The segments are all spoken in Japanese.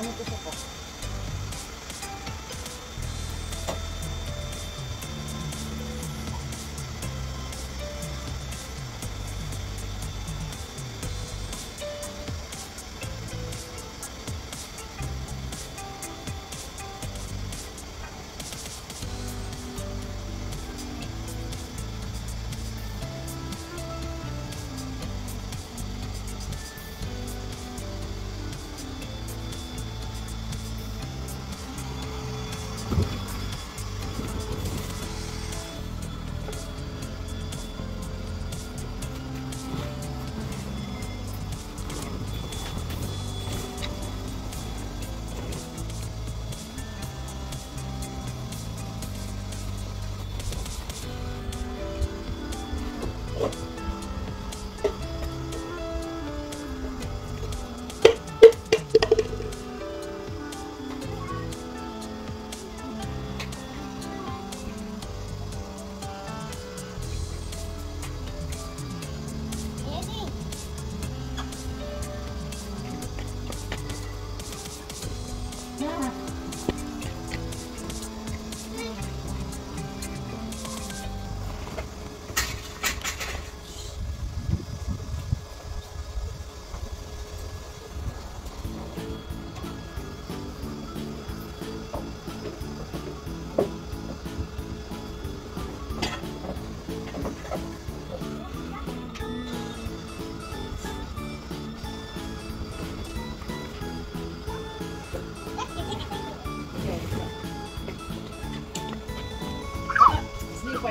やめてそこ。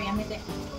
obviamente.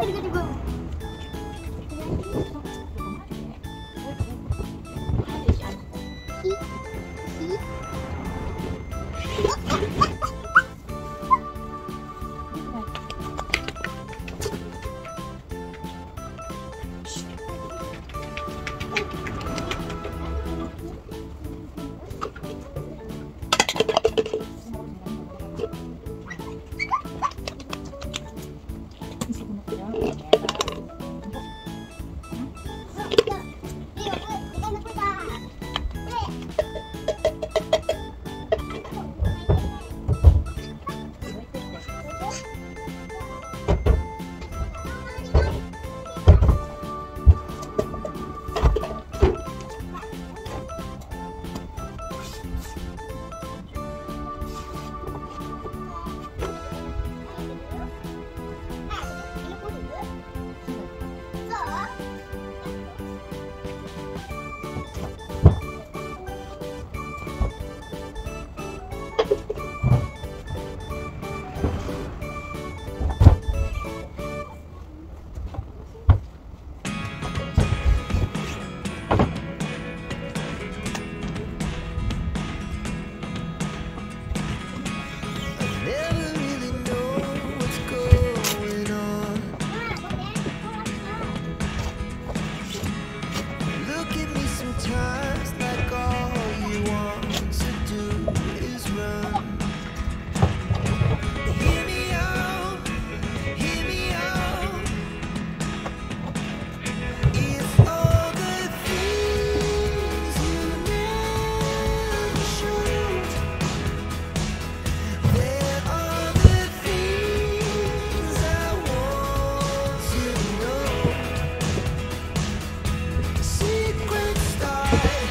늙어지고 Bye.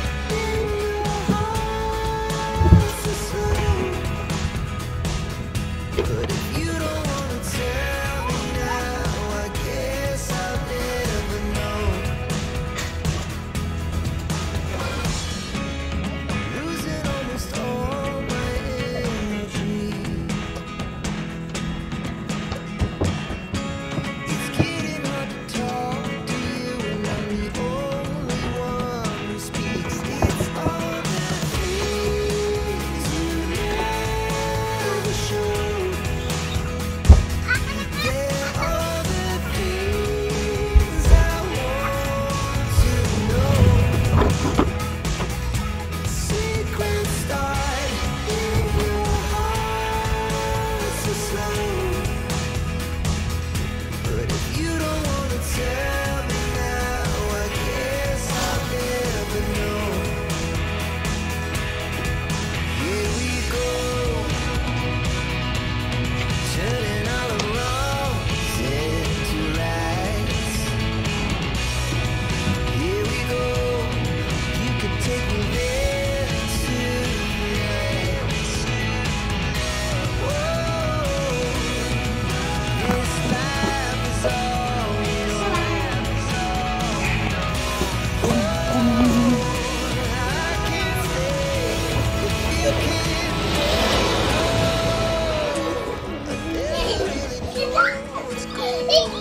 Let's go.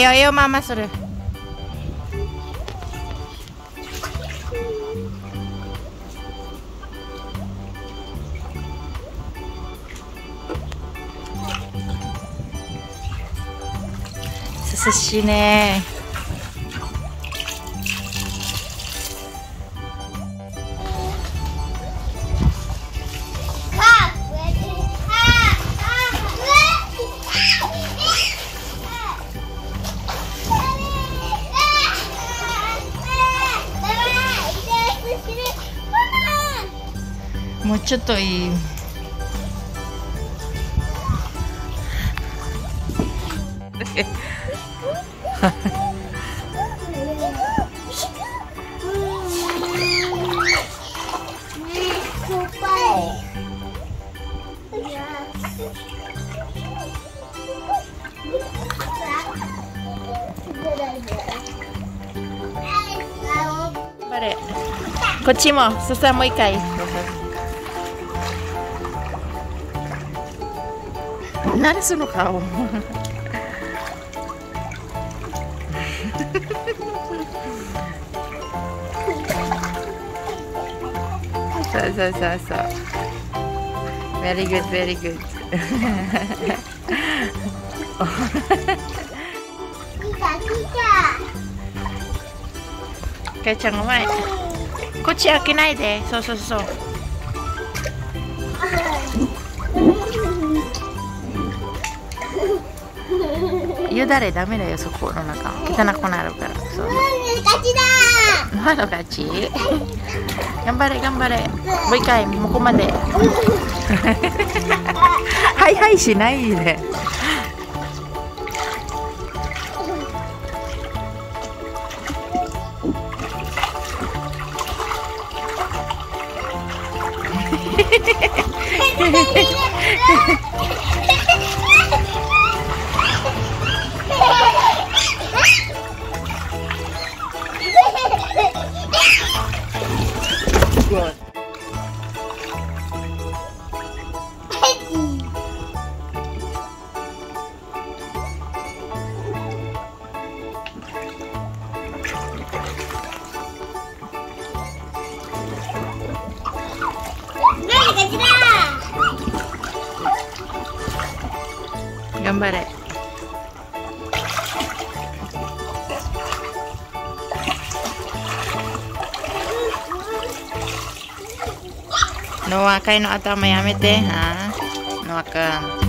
ayo ayo mama suruh Sushi ね Mochito y... Cochimo, se está muy caído. 何その顔。そうそうそうそう Very good, very good. かいちゃんうまいこっち開けないでそうそうそうよだれダメだよそこの中汚くなるからそう勝ちだまだ勝ち頑張れ頑張れもう一回ここまではいはいしないで頑張れノア赤いの頭やめてはノアくん